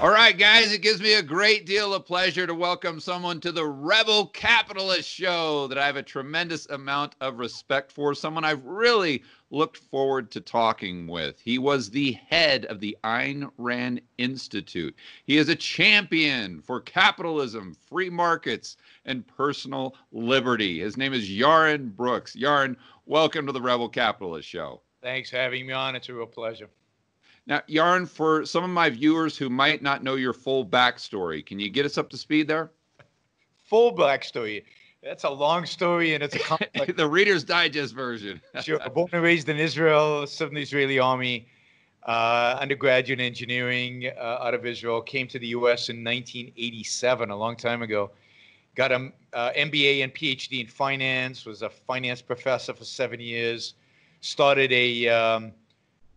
All right, guys, it gives me a great deal of pleasure to welcome someone to the Rebel Capitalist Show that I have a tremendous amount of respect for, someone I've really looked forward to talking with. He was the head of the Ayn Rand Institute. He is a champion for capitalism, free markets, and personal liberty. His name is Yaron Brooks. Yaron, welcome to the Rebel Capitalist Show. Thanks for having me on. It's a real pleasure. Now, Yaron, for some of my viewers who might not know your full backstory, can you get us up to speed there? Full backstory. That's a long story, and it's a complex. the Reader's Digest version. sure. Born and raised in Israel, served in the Israeli army, uh, undergraduate in engineering uh, out of Israel. Came to the U.S. in 1987, a long time ago. Got an uh, MBA and PhD in finance. Was a finance professor for seven years. Started a um,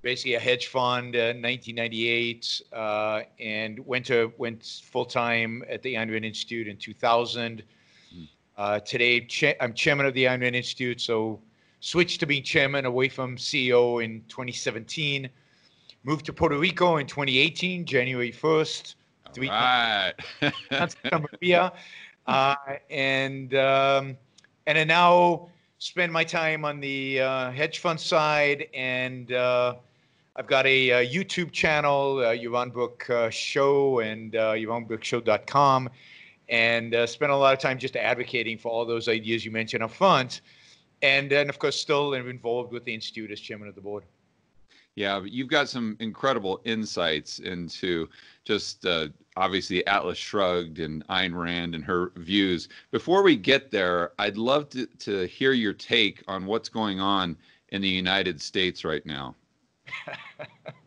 basically a hedge fund in 1998, uh, and went to went full time at the Ayn Rand Institute in 2000. Hmm. Uh, today, cha- I'm chairman of the Ayn Rand Institute, so switched to being chairman away from CEO in 2017. Moved to Puerto Rico in 2018, January 1st. All right. Maria, uh, and um, and I now spend my time on the uh, hedge fund side and uh, I've got a, a uh, YouTube channel, uh, Brook uh, Show, and uh, YaronBrookShow.com, and uh, spent a lot of time just advocating for all those ideas you mentioned up front. And then, of course, still involved with the Institute as chairman of the board. Yeah, you've got some incredible insights into just uh, obviously Atlas Shrugged and Ayn Rand and her views. Before we get there, I'd love to, to hear your take on what's going on in the United States right now.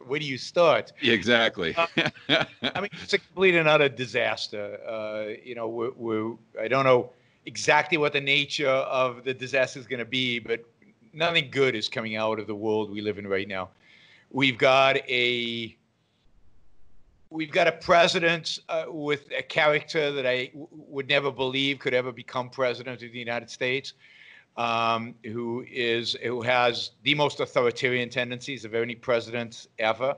Where do you start? Exactly. uh, I mean, it's a complete and utter disaster. Uh, you know, we're, we're, I don't know exactly what the nature of the disaster is going to be, but nothing good is coming out of the world we live in right now. We've got a we've got a president uh, with a character that I w- would never believe could ever become president of the United States um, who is who has the most authoritarian tendencies of any president ever.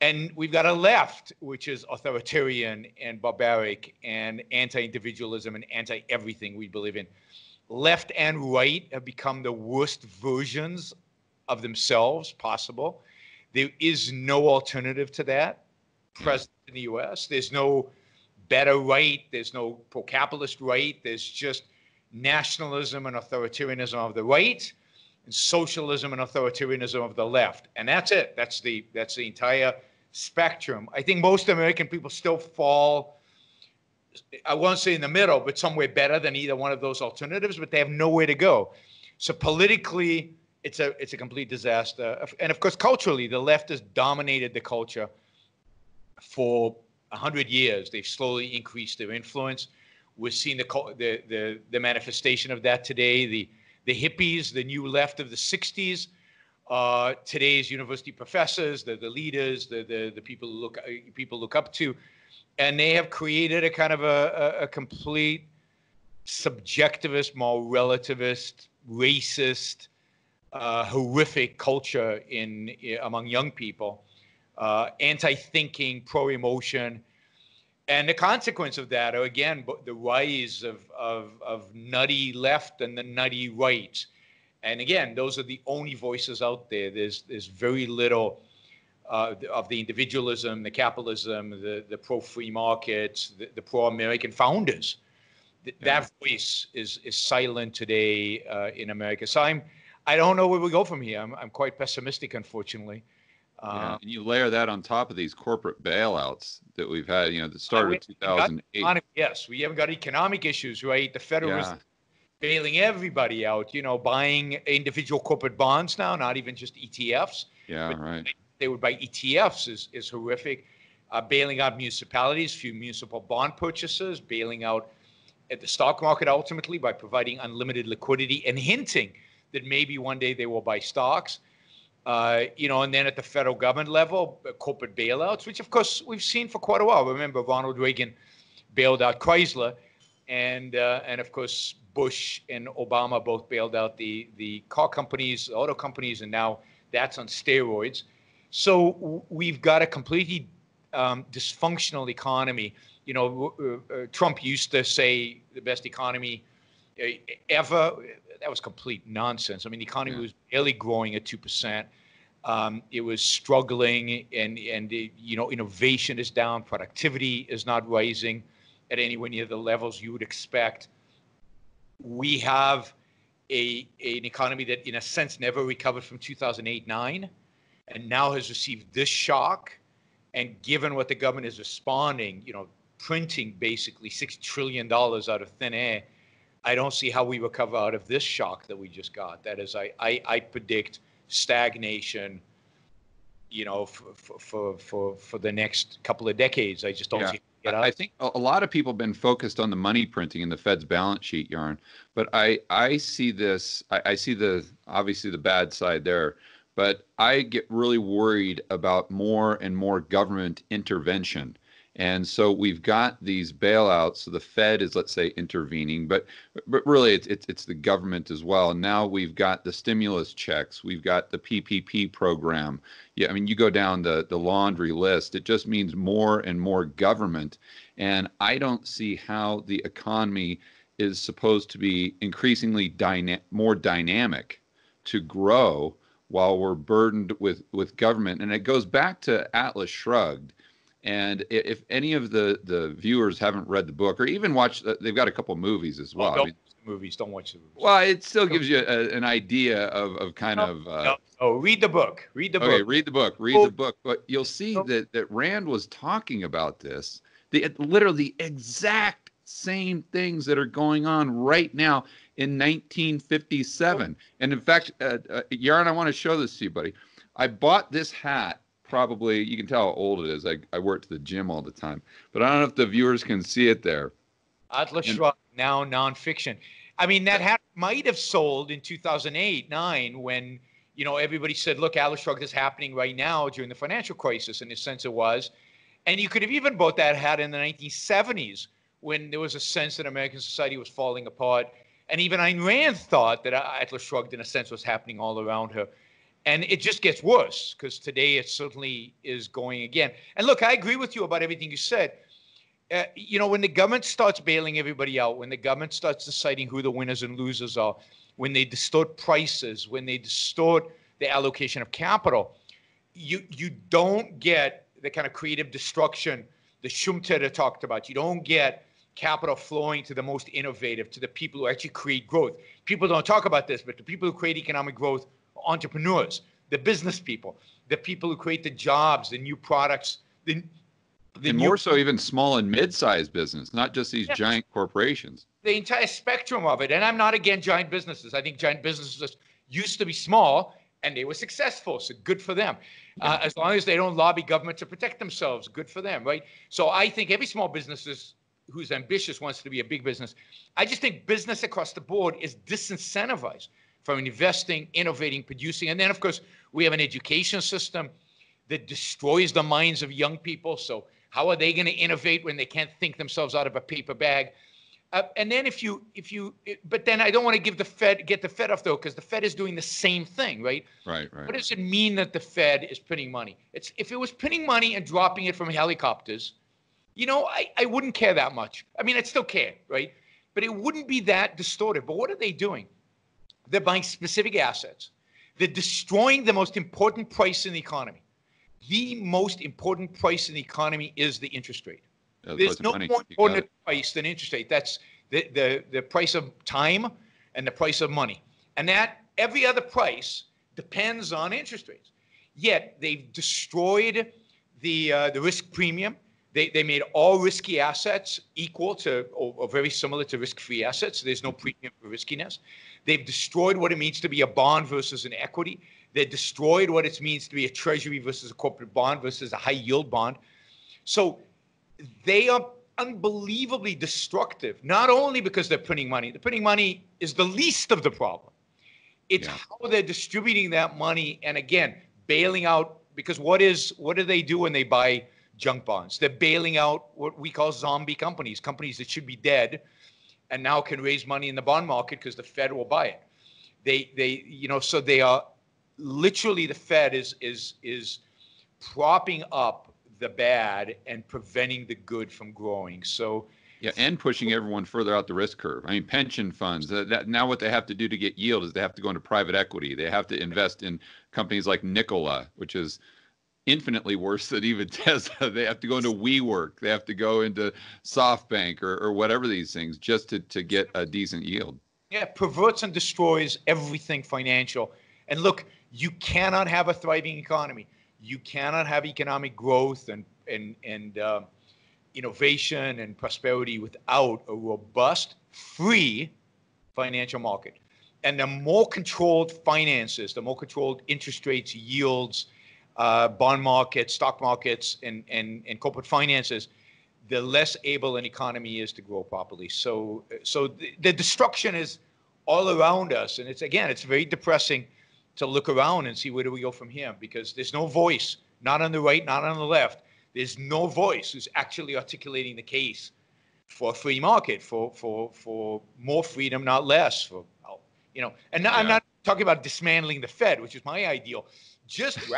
And we've got a left, which is authoritarian and barbaric and anti-individualism and anti-everything we believe in. Left and right have become the worst versions of themselves possible. There is no alternative to that present in the U.S. There's no better right. There's no pro-capitalist right. There's just nationalism and authoritarianism of the right and socialism and authoritarianism of the left. And that's it. That's the that's the entire spectrum. I think most American people still fall I won't say in the middle, but somewhere better than either one of those alternatives, but they have nowhere to go. So politically, it's a it's a complete disaster. And of course, culturally, the left has dominated the culture for hundred years. They've slowly increased their influence. We're seeing the, the, the, the manifestation of that today. The, the hippies, the new left of the 60s, uh, today's university professors, the, the leaders, the, the, the people look people look up to, and they have created a kind of a, a, a complete subjectivist, more relativist, racist, uh, horrific culture in, in, among young people, uh, anti-thinking, pro-emotion, and the consequence of that are again the rise of, of, of nutty left and the nutty right. And again, those are the only voices out there. There's there's very little uh, of the individualism, the capitalism, the, the pro free markets, the, the pro American founders. Th- yeah. That voice is is silent today uh, in America. So I'm I don't know where we go from here. I'm I'm quite pessimistic, unfortunately. Yeah, um, and you layer that on top of these corporate bailouts that we've had, you know, that started in 2008. yes, we haven't got economic issues, right? The Federal yeah. is bailing everybody out, you know, buying individual corporate bonds now, not even just ETFs. Yeah, right. They, they, would buy ETFs is, is horrific. Uh, bailing out municipalities few municipal bond purchases, bailing out at the stock market ultimately by providing unlimited liquidity and hinting that maybe one day they will buy stocks. Uh, you know, and then at the federal government level, uh, corporate bailouts, which of course we've seen for quite a while. Remember, Ronald Reagan bailed out Chrysler, and uh, and of course Bush and Obama both bailed out the the car companies, auto companies, and now that's on steroids. So we've got a completely um, dysfunctional economy. You know, uh, uh, Trump used to say the best economy uh, ever. That was complete nonsense. I mean, the economy yeah. was barely growing at two percent. Um, it was struggling, and and you know, innovation is down, productivity is not rising at anywhere near the levels you would expect. We have a an economy that, in a sense, never recovered from 2008-9, and now has received this shock. And given what the government is responding, you know, printing basically six trillion dollars out of thin air, I don't see how we recover out of this shock that we just got. That is, I I, I predict stagnation. You know, for, for for for the next couple of decades, I just don't yeah. see I think a lot of people have been focused on the money printing and the Fed's balance sheet Yaron, but I I see this I, I see the obviously the bad side there, but I get really worried about more and more government intervention and so we've got these bailouts. So the Fed is, let's say, intervening, but but really it's it's, it's the government as well. And now we've got the stimulus checks. We've got the PPP program. Yeah, I mean, you go down the the laundry list. It just means more and more government. And I don't see how the economy is supposed to be increasingly dyna- more dynamic to grow while we're burdened with with government. And it goes back to Atlas Shrugged and if any of the the viewers haven't read the book or even watched, they've got a couple movies as well. Oh, don't I mean, movies. Don't watch the movies. Well, it still gives you a, an idea of, of kind no, of. Uh, no. Oh, read the book. Read the book. Okay, read the book. Read oh. the book. But you'll see that that Rand was talking about this. The literally the exact same things that are going on right now in 1957. And in fact, uh, uh, Yaron, I want to show this to you, buddy. I bought this hat probably you can tell how old it is. I, I work to the gym all the time, but I don't know if the viewers can see it there. Atlas Shrugged, now nonfiction. I mean, that hat might have sold in 2008, nine, when you know everybody said, "Look, Atlas Shrugged is happening right now during the financial crisis." In a sense, it was, and you could have even bought that hat in the 1970s when there was a sense that American society was falling apart, and even Ayn Rand thought that Atlas Shrugged, in a sense, was happening all around her and it just gets worse because today it certainly is going again. And look, I agree with you about everything you said. Uh, you know, when the government starts bailing everybody out, when the government starts deciding who the winners and losers are, when they distort prices, when they distort the allocation of capital, you you don't get the kind of creative destruction the Schumpeter talked about. You don't get capital flowing to the most innovative, to the people who actually create growth. People don't talk about this, but the people who create economic growth entrepreneurs, the business people, the people who create the jobs, the new products, the, the and new, more so even small and mid-sized business, not just these giant corporations. The entire spectrum of it. And I'm not against giant businesses. I think giant businesses used to be small and they were successful. So good for them. Yeah. Uh, as long as they don't lobby government to protect themselves, good for them, right? So I think every small business is, who's ambitious wants to be a big business. I just think business across the board is disincentivized from investing, innovating, producing. And then, of course, we have an education system that destroys the minds of young people. So, how are they going to innovate when they can't think themselves out of a paper bag? Uh, and then if you if you but then I don't want to give the Fed get the Fed off though because the Fed is doing the same thing, right? Right, right. What does it mean that the Fed is printing money? It's if it was printing money and dropping it from helicopters, you know, I, I wouldn't care that much. I mean, I'd still care, right? But it wouldn't be that distorted. But what are they doing? They're buying specific assets. They're destroying the most important price in the economy. The most important price in the economy is the interest rate. Yeah, There's no money. more important price than interest rate. That's the, the, the price of time and the price of money. And that every other price depends on interest rates. Yet they've destroyed the, uh, the risk premium. They, they made all risky assets equal to or, or very similar to risk-free assets. There's no premium for riskiness. They've destroyed what it means to be a bond versus an equity. They destroyed what it means to be a treasury versus a corporate bond versus a high yield bond. So they are unbelievably destructive, not only because they're printing money. The printing money is the least of the problem. It's yeah. how they're distributing that money and again, bailing out because what is what do they do when they buy junk bonds? They're bailing out what we call zombie companies, companies that should be dead and now can raise money in the bond market because the Fed will buy it. They, they, you know, so they are literally the Fed is is is propping up the bad and preventing the good from growing. So yeah, and pushing everyone further out the risk curve. I mean, pension funds. Uh, that, now, what they have to do to get yield is they have to go into private equity. They have to invest in companies like Nikola, which is infinitely worse than even Tesla. They have to go into WeWork. They have to go into SoftBank or, or whatever these things just to, to get a decent yield. Yeah, perverts and destroys everything financial. And look, you cannot have a thriving economy. You cannot have economic growth and and and uh, innovation and prosperity without a robust, free financial market. And the more controlled finances, the more controlled interest rates, yields, uh, bond markets, stock markets, and, and, and corporate finances, the less able an economy is to grow properly. So, so the, the destruction is all around us. And it's, again, it's very depressing to look around and see where do we go from here because there's no voice, not on the right, not on the left there's no voice who's actually articulating the case for a free market, for for for more freedom, not less. For you know, and yeah. I'm not talking about dismantling the Fed, which is my ideal. Just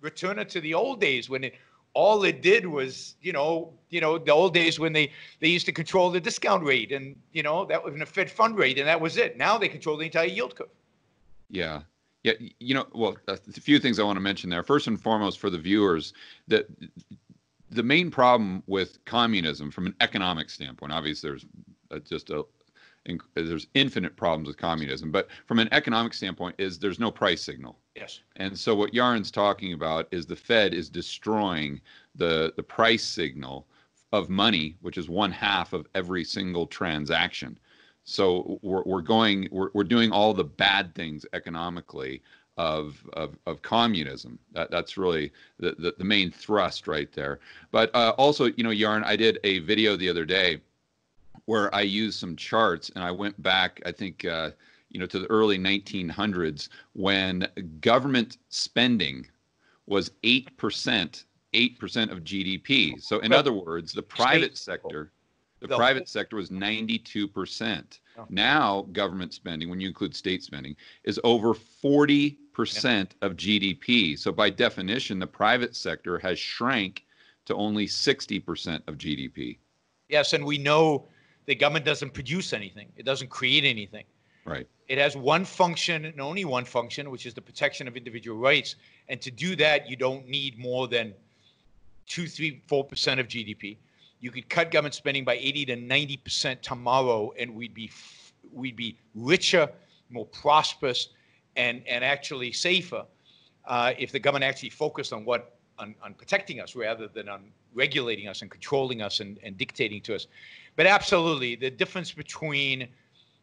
return it to the old days when it all it did was, you know, you know, the old days when they they used to control the discount rate and you know that was a Fed fund rate and that was it. Now they control the entire yield curve. Yeah, yeah, you know, well, a few things I want to mention there. First and foremost, for the viewers, that the main problem with communism, from an economic standpoint, obviously there's uh, just a there's infinite problems with communism, but from an economic standpoint, is there's no price signal. Yes. And so what Yaron's talking about is the Fed is destroying the the price signal of money, which is one half of every single transaction. So we're, we're going, we're, we're doing all the bad things economically of, of, of communism. That, that's really the, the, the main thrust right there. But uh, also, you know, Yaron, I did a video the other day where I used some charts and I went back, I think, uh, you know, to the early 1900s when government spending was 8%, 8% of GDP. So in other words, the private sector the, private sector was 92%. Oh. Now, government spending, when you include state spending, is over 40% of GDP. So, by definition, the private sector has shrank to only 60% of GDP. Yes, and we know the government doesn't produce anything, it doesn't create anything. Right. It has one function and only one function, which is the protection of individual rights. And to do that, you don't need more than two, three, four percent of GDP. You could cut government spending by 80 to 90 percent tomorrow, and we'd be we'd be richer, more prosperous, and and actually safer uh, if the government actually focused on what on, on protecting us rather than on regulating us and controlling us and, and dictating to us. But absolutely, the difference between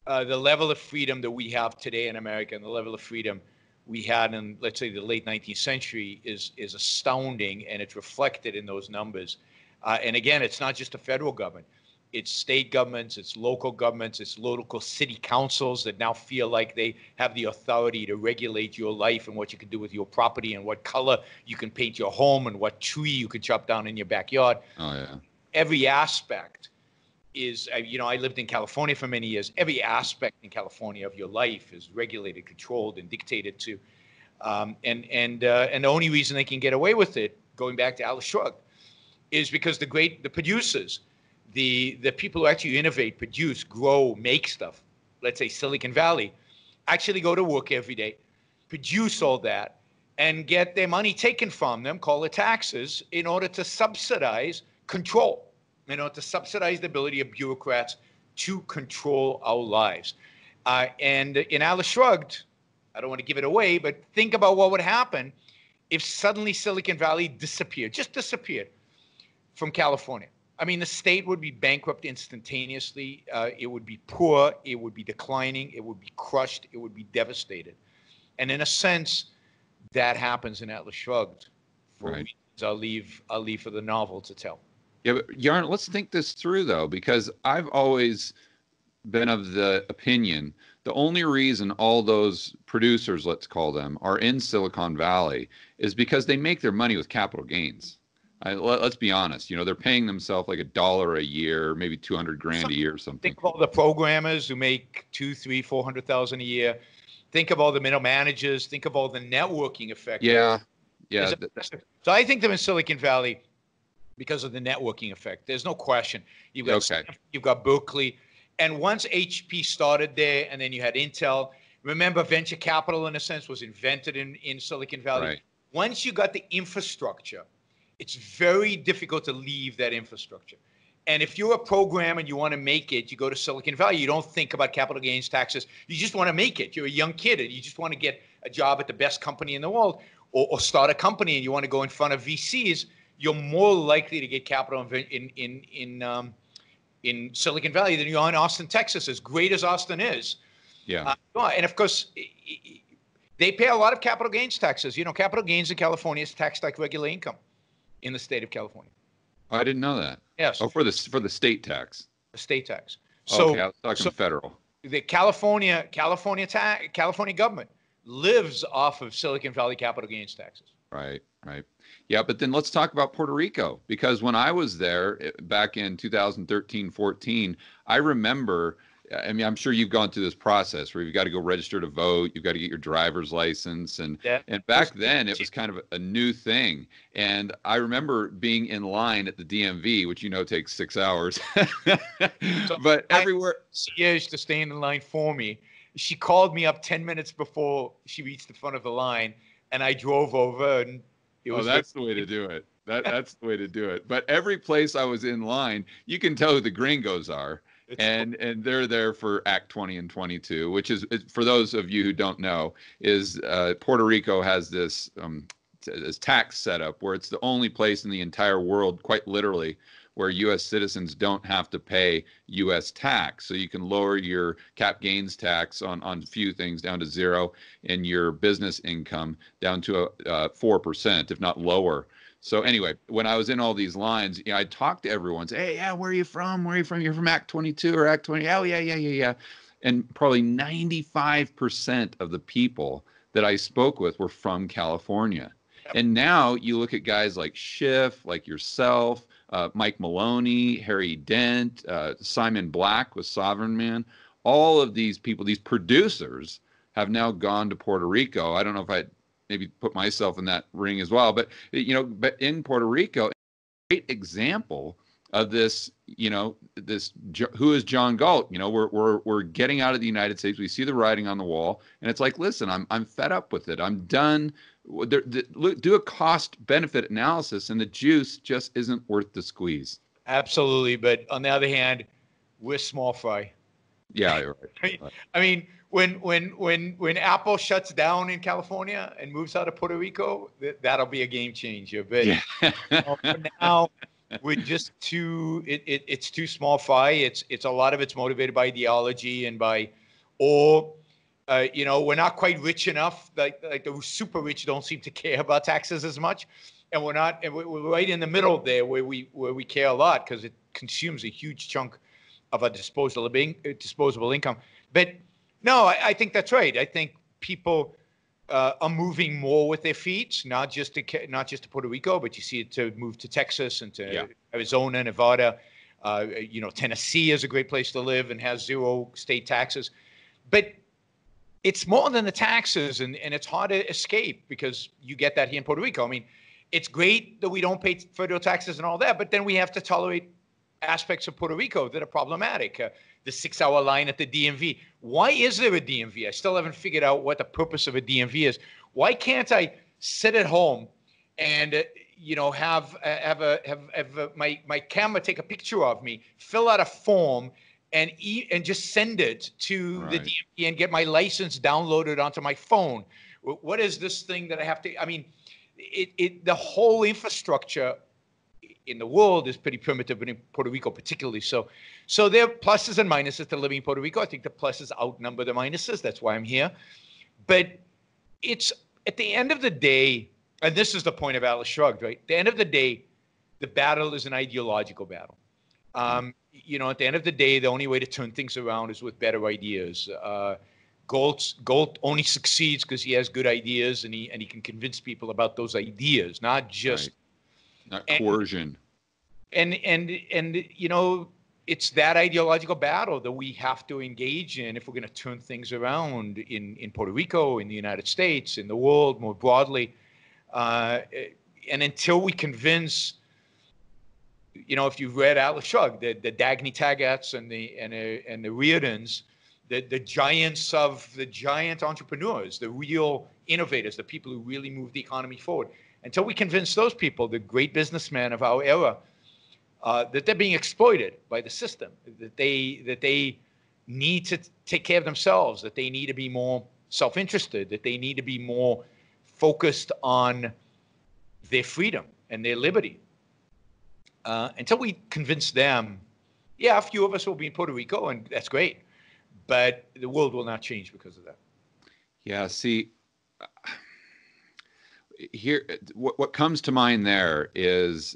uh, the level of freedom that we have today in America and the level of freedom we had in, let's say, the late 19th century is is astounding, and it's reflected in those numbers. Uh, and again, it's not just the federal government. It's state governments, it's local governments, it's local city councils that now feel like they have the authority to regulate your life and what you can do with your property and what color you can paint your home and what tree you can chop down in your backyard. Oh, yeah. Every aspect is, uh, you know, I lived in California for many years. Every aspect in California of your life is regulated, controlled, and dictated to. Um, and and uh, and the only reason they can get away with it, going back to Atlas Shrugged, is because the great the producers, the the people who actually innovate, produce, grow, make stuff, let's say Silicon Valley, actually go to work every day, produce all that, and get their money taken from them, call it taxes, in order to subsidize control, in order to subsidize the ability of bureaucrats to control our lives. Uh, and in Atlas Shrugged, I don't want to give it away, but think about what would happen if suddenly Silicon Valley disappeared, just disappeared from California. I mean, the state would be bankrupt instantaneously. Uh, it would be poor. It would be declining. It would be crushed. It would be devastated. And in a sense, that happens in Atlas Shrugged. For right. reasons I'll leave, I'll leave for the novel to tell. Yeah, but Yaron, let's think this through though, because I've always been of the opinion the only reason all those producers, let's call them, are in Silicon Valley is because they make their money with capital gains. I, let, us be honest. You know, they're paying themselves like a dollar a year, maybe two hundred grand a year or something. Think of all the programmers who make two, three, four hundred thousand a year. Think of all the middle managers. Think of all the networking effect. Yeah, Yeah. So I think they're in Silicon Valley because of the networking effect. There's no question. You've got Okay. Stanford, you've got Berkeley, and once HP started there, and then you had Intel. Remember, venture capital in a sense was invented in in Silicon Valley. Right. Once you got the infrastructure, it's very difficult to leave that infrastructure. And if you're a program and you want to make it, you go to Silicon Valley. You don't think about capital gains taxes. You just want to make it. You're a young kid and you just want to get a job at the best company in the world or, or start a company and you want to go in front of VCs. You're more likely to get capital in in in in, um, in Silicon Valley than you are in Austin, Texas. As great as Austin is, yeah. uh, and of course, they pay a lot of capital gains taxes. You know, capital gains in California is taxed like regular income in the state of California. I didn't know that. Yes, Oh, for the for the state tax. the state tax. So okay, I was talking so- federal. the California California ta- California government lives off of Silicon Valley capital gains taxes. Right, right. Yeah, but then let's talk about Puerto Rico because when I was there eh, back in 2013, 14, I remember. I mean, I'm sure you've gone through this process where you've got to go register to vote, you've got to get your driver's license, and Yeah. and back then it was kind of a new thing. And I remember being in line at the DMV, which you know takes six hours, but everywhere she Siege to stay in line for me. She called me up ten minutes before she reached the front of the line, and I drove over, and it Oh, was that's the way to do it. That that's the way to do it. But every place I was in line, you can tell who the gringos are. and and they're there for Act 20 and 22, which is for those of you who don't know, is uh, Puerto Rico has this um, this tax setup where it's the only place in the entire world, quite literally, where U.S. citizens don't have to pay U.S. tax. So you can lower your cap gains tax on on few things down to zero, and your business income down to a four percent, if not lower. So anyway, when I was in all these lines, you know, I talked to everyone, say, "Hey, yeah, where are you from? Where are you from? You're from Act 22 or Act 20? Oh, yeah, yeah, yeah, yeah." And probably 95% of the people that I spoke with were from California. Yep. And now you look at guys like Schiff, like yourself, uh, Mike Maloney, Harry Dent, uh, Simon Black with Sovereign Man. All of these people, these producers, have now gone to Puerto Rico. I don't know if I maybe put myself in that ring as well, but you know, but in Puerto Rico, great example of this, you know, this who is John Galt? You know, we're we're we're getting out of the United States. We see the writing on the wall, and it's like, listen, I'm I'm fed up with it. I'm done. There, the, do a cost benefit analysis, and the juice just isn't worth the squeeze. absolutely. But on the other hand, we're small fry. Yeah, you're right. I mean, when when when when Apple shuts down in California and moves out of Puerto Rico, th- that'll be a game changer. But Yeah. uh, for now, we're just too. It, it, it's too small fry. It's it's a lot of it's motivated by ideology and by, or, uh, you know, we're not quite rich enough. Like like the super rich don't seem to care about taxes as much, and we're not. And we're right in the middle there where we where we care a lot because it consumes a huge chunk of our disposable in, uh, disposable income. But no, I, I think that's right. I think people uh, are moving more with their feet, not just to not just to Puerto Rico, but you see it to move to Texas and to Yeah. Arizona, Nevada. Uh, you know, Tennessee is a great place to live and has zero state taxes. But it's more than the taxes, and, and it's hard to escape because you get that here in Puerto Rico. I mean, it's great that we don't pay federal taxes and all that, but then we have to tolerate aspects of Puerto Rico that are problematic. Uh, the six hour line at the DMV. Why is there a DMV? I still haven't figured out what the purpose of a DMV is. Why can't I sit at home and uh, you know have uh, have a have, have uh my my camera take a picture of me, fill out a form, and e- and just send it to the DMV and get my license downloaded onto my phone? Wh- What is this thing that I have to? I mean, it, it the whole infrastructure in the world is pretty primitive, but in Puerto Rico particularly so. So there are pluses and minuses to living in Puerto Rico. I think the pluses outnumber the minuses. That's why I'm here. But it's at the end of the day, and this is the point of Atlas Shrugged, right? At the end of the day, the battle is an ideological battle. Um, you know, at the end of the day, the only way to turn things around is with better ideas. Uh, Galt, Galt only succeeds because he has good ideas and he and he can convince people about those ideas, not just Right. Not coercion. and and and you know it's that ideological battle that we have to engage in if we're going to turn things around in in Puerto Rico, in the United States, in the world more broadly. Uh, and until we convince, you know, if you've read Atlas Shrugged, the, the Dagny Taggarts and the and, the, and the Reardens, the, the giants of the giant entrepreneurs, the real innovators, the people who really move the economy forward. Until we convince those people, the great businessmen of our era, uh, that they're being exploited by the system, that they that they need to take care of themselves, that they need to be more self-interested, that they need to be more focused on their freedom and their liberty. Uh, until we convince them, yeah, a few of us will be in Puerto Rico, and that's great, but the world will not change because of that. Yeah. See, here, what what comes to mind there is,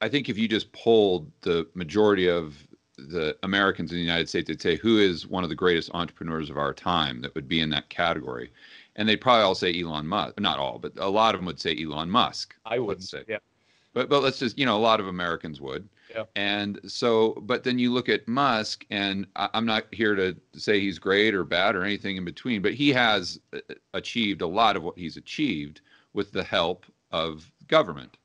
I think if you just polled the majority of the Americans in the United States, they'd say who is one of the greatest entrepreneurs of our time that would be in that category, and they'd probably all say Elon Musk. Not all, but a lot of them would say Elon Musk. I would say, yeah. But but let's just you know a lot of Americans would. Yeah. And so, but then you look at Musk, and I, I'm not here to say he's great or bad or anything in between, but he has uh, achieved a lot of what he's achieved with the help of government.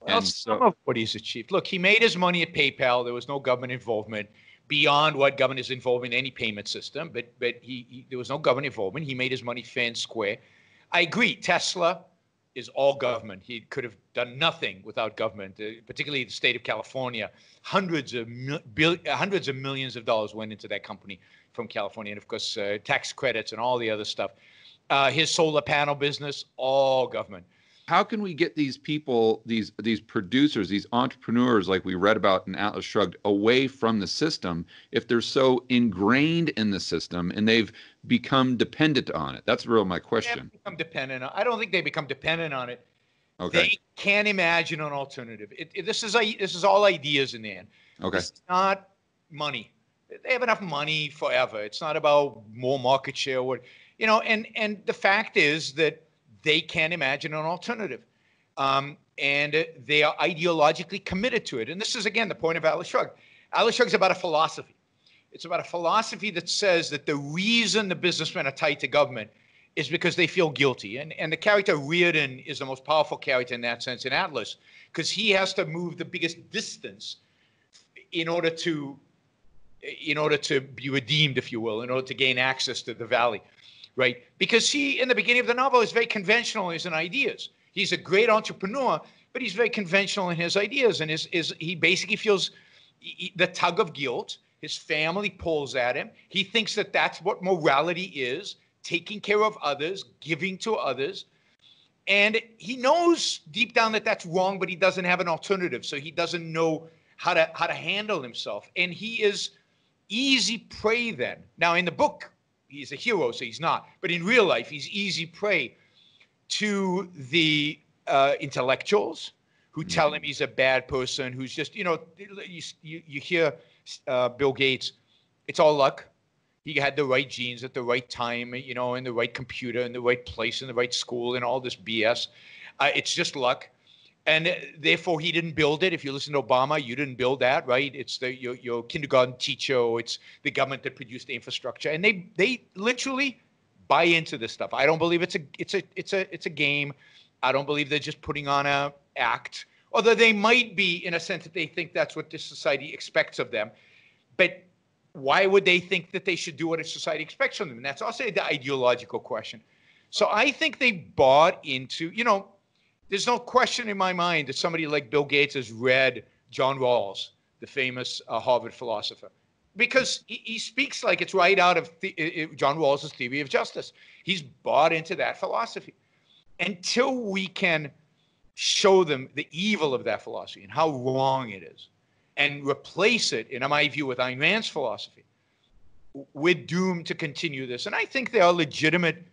Well, and some so, of what he's achieved. Look, he made his money at PayPal. There was no government involvement beyond what government is involved in any payment system. But but he, he there was no government involvement. He made his money fair and square. I agree. Tesla is all government. He could have done nothing without government, uh, particularly the state of California. Hundreds of mil- bill- hundreds of millions of dollars went into that company from California, and of course, uh, tax credits and all the other stuff. Uh, his solar panel business, all government. how can we get these people, these these producers, these entrepreneurs, like we read about in Atlas Shrugged, away from the system if they're so ingrained in the system and they've become dependent on it? That's real my question. become dependent. On, I don't think they become dependent on it. Okay. They can't imagine an alternative. It, it- this is a, this is all ideas in the end. Okay. It's not money. They have enough money forever. It's not about more market share. What you know, and and the fact is that they can't imagine an alternative, um, and they are ideologically committed to it. And this is again the point of Atlas Shrugged. Atlas Shrugged is about a philosophy. It's about a philosophy that says that the reason the businessmen are tied to government is because they feel guilty. And, and the character Rearden is the most powerful character in that sense in Atlas, because he has to move the biggest distance in order to in order to be redeemed, if you will, in order to gain access to the valley, right? Because he, in the beginning of the novel, is very conventional in his ideas. He's a great entrepreneur, but he's very conventional in his ideas, and his, is he basically feels the tug of guilt. His family pulls at him. He thinks that that's what morality is: taking care of others, giving to others. And he knows deep down that that's wrong, but he doesn't have an alternative. So he doesn't know how to how to handle himself. And he is easy prey then. Now in the book, he's a hero, so he's not. But in real life, he's easy prey to the uh, intellectuals who tell him he's a bad person, who's just, you know, you, you, you hear uh, Bill Gates, it's all luck. He had the right genes at the right time, you know, in the right computer, in the right place, in the right school, and all this BS. Uh, it's just luck. And uh, therefore, he didn't build it. If you listen to Obama, you didn't build that, right? It's the your, your kindergarten teacher, it's the government that produced the infrastructure, and they they literally buy into this stuff. I don't believe it's a it's a it's a it's a game. I don't believe they're just putting on a act, although they might be in a sense that they think that's what this society expects of them. But why would they think that they should do what a society expects from them? And that's also the ideological question. So I think they bought into, you know, there's no question in my mind that somebody like Bill Gates has read John Rawls, the famous uh, Harvard philosopher, because he, he speaks like it's right out of the, John Rawls' theory of justice. He's bought into that philosophy. Until we can show them the evil of that philosophy and how wrong it is, and replace it, in my view, with Ayn Rand's philosophy, we're doomed to continue this. And I think there are legitimate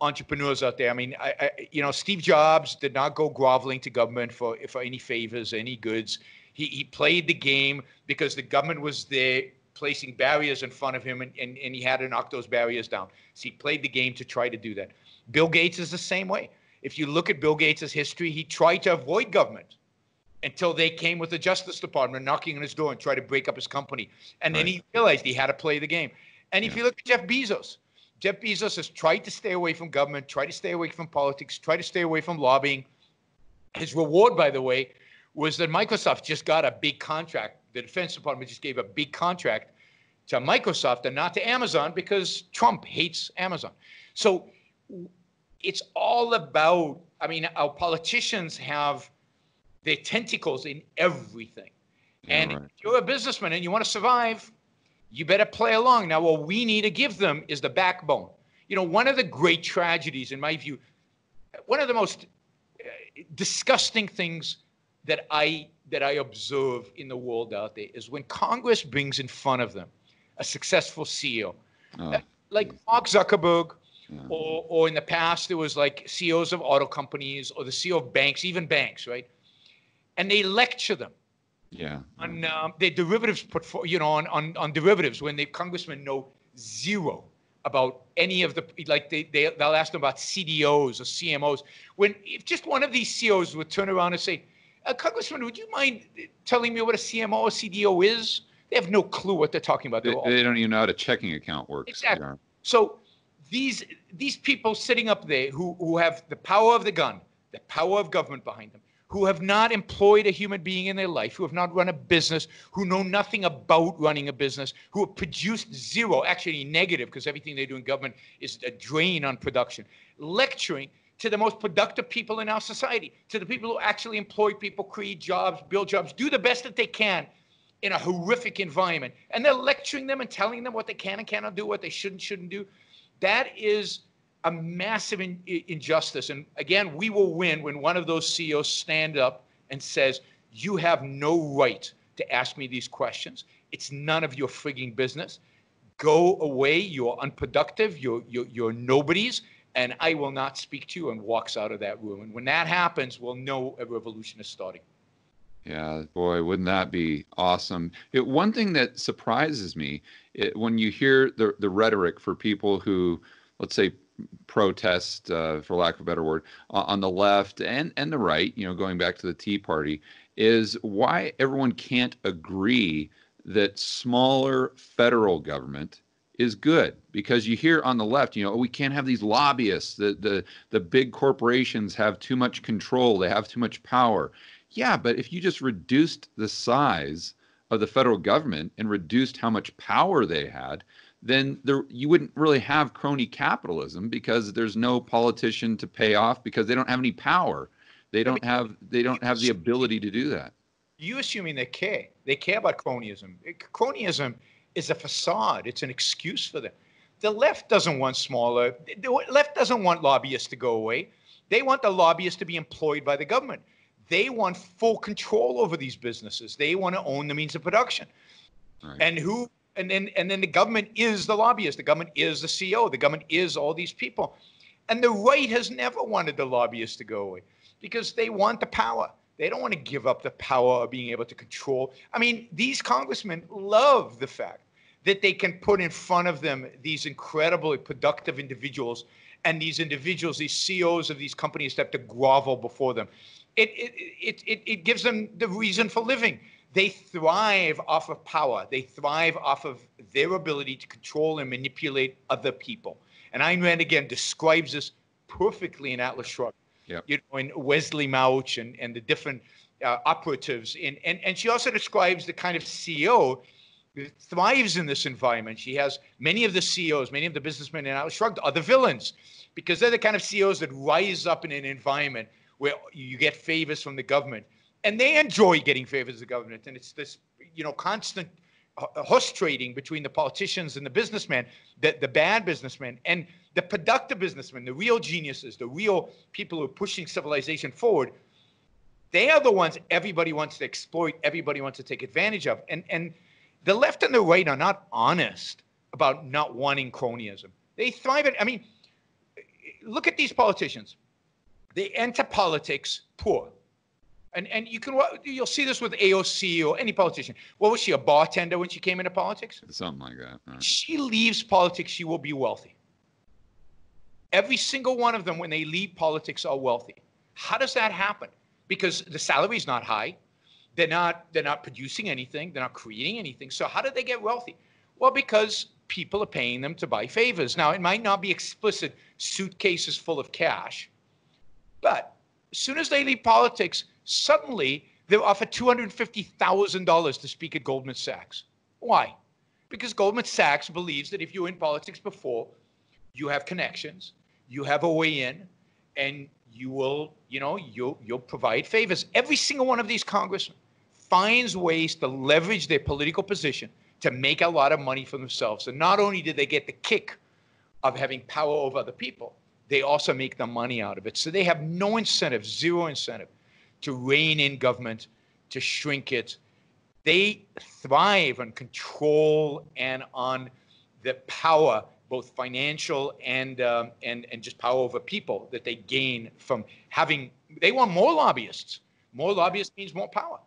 entrepreneurs out there. I mean, I, I, you know, Steve Jobs did not go groveling to government for for any favors, any goods. He he played the game because the government was there placing barriers in front of him, and, and, and he had to knock those barriers down. So he played the game to try to do that. Bill Gates is the same way. If you look at Bill Gates' history, he tried to avoid government until they came with the Justice Department knocking on his door and tried to break up his company. And then he realized he had to play the game. And if you look at Jeff Bezos, Jeff Bezos has tried to stay away from government, try to stay away from politics, try to stay away from lobbying, His reward, by the way, was that Microsoft just got a big contract. The Defense Department just gave a big contract to Microsoft and not to Amazon because Trump hates Amazon. So it's all about, I mean, our politicians have their tentacles in everything. And right. if you're a businessman and you want to survive, you better play along. Now, what we need to give them is the backbone. You know, one of the great tragedies, in my view, one of the most uh, disgusting things that I that I observe in the world out there is when Congress brings in front of them a successful CEO, oh. Like Mark Zuckerberg, yeah. or or in the past there was like CEOs of auto companies or the CEO of banks, even banks, right? And they lecture them. Yeah. On um, their derivatives portfolio, you know, on, on on derivatives when the congressmen know zero about any of the like they, they they'll ask them about CDOs or CMOs. When if just one of these CEOs would turn around and say, uh, Congressman, would you mind telling me what a CMO or CDO is? They have no clue what they're talking about. They, they don't even know how a checking account works. Exactly. Yeah. So these these people sitting up there who who have the power of the gun, the power of government behind them, who have not employed a human being in their life, who have not run a business, who know nothing about running a business, who have produced zero, actually negative, because everything they do in government is a drain on production, lecturing to the most productive people in our society, to the people who actually employ people, create jobs, build jobs, do the best that they can in a horrific environment. And they're lecturing them and telling them what they can and cannot do, what they should and shouldn't do. That is a massive in, injustice. And again, we will win when one of those CEOs stand up and says, "You have no right to ask me these questions. It's none of your frigging business. Go away. You're unproductive. You're you're, you're nobodies." And I will not speak to you, and walks out of that room. And when that happens, we'll know a revolution is starting. Yeah, boy, wouldn't that be awesome? It, one thing that surprises me it, when you hear the the rhetoric for people who, let's say, protest, uh, for lack of a better word, on the left and and the right, you know, going back to the Tea Party, is why everyone can't agree that smaller federal government is good because you hear on the left, you know, oh, we can't have these lobbyists. The the the big corporations have too much control. They have too much power. Yeah, but if you just reduced the size of the federal government and reduced how much power they had, then there you wouldn't really have crony capitalism because there's no politician to pay off because they don't have any power. They don't have they don't have the ability to do that. You assuming they care. They care about cronyism. Cronyism is a facade. It's an excuse for them. The left doesn't want smaller. The left doesn't want lobbyists to go away. They want the lobbyists to be employed by the government. They want full control over these businesses. They want to own the means of production. Right. And who and then and then the government is the lobbyist. The government is the CEO. The government is all these people. And the right has never wanted the lobbyists to go away because they want the power. They don't want to give up the power of being able to control. I mean, these congressmen love the fact that they can put in front of them these incredibly productive individuals and these individuals, these CEOs of these companies have to grovel before them it, it, it, it gives them the reason for living. They thrive off of power. They thrive off of their ability to control and manipulate other people. And Ayn Rand again describes this perfectly in Atlas Shrugged. Yep. You know, in Wesley Mouch and, and the different uh, operatives. In, and, and she also describes the kind of CEO that thrives in this environment. She has many of the CEOs, many of the businessmen in Atlas Shrugged are the villains because they're the kind of CEOs that rise up in an environment where you get favors from the government, and they enjoy getting favors of the government, and it's this you know constant uh, uh, horse trading between the politicians and the businessmen, the, the bad businessmen, and the productive businessmen, the real geniuses, the real people who are pushing civilization forward. They are the ones everybody wants to exploit, everybody wants to take advantage of. And, and the left and the right are not honest about not wanting cronyism. They thrive at, I mean, look at these politicians. They enter politics poor. And, and you can you'll see this with AOC or any politician. What was she, a bartender when she came into politics? Something like that. Right. She leaves politics, she will be wealthy. Every single one of them, when they leave politics, are wealthy. How does that happen? Because the salary is not high. They're not they're not producing anything. They're not creating anything. So how do they get wealthy? Well, because people are paying them to buy favors. Now, it might not be explicit suitcases full of cash, but as soon as they leave politics, suddenly they're offered $250,000 to speak at Goldman Sachs. Why? Because Goldman Sachs believes that if you're in politics before, you have connections, you have a way in, and you will, you know, you'll, you'll provide favors. Every single one of these congressmen finds ways to leverage their political position to make a lot of money for themselves. And not only do they get the kick of having power over other people, they also make the money out of it. So they have no incentive, zero incentive, to rein in government, to shrink it. They thrive on control and on the power, both financial and um, and and just power over people that they gain from having. They want more lobbyists. More lobbyists means more power.